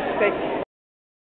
тридцать